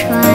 穿